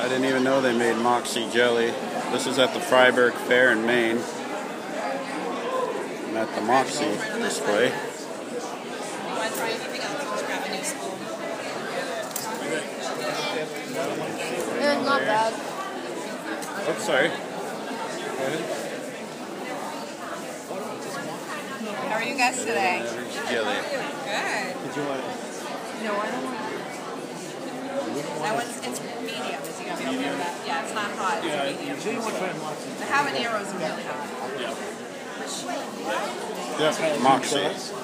I didn't even know they made Moxie jelly. This is at the Fryeburg Fair in Maine. I'm at the Moxie display. Want to try anything else? Just grab a new spoon. It's not bad. Oh, sorry. How are you guys today? Jelly. Good. Did you want it? No, I don't want That Yeah, it's not hot. It's medium. The habaneros are really hot. Yeah, Moxie.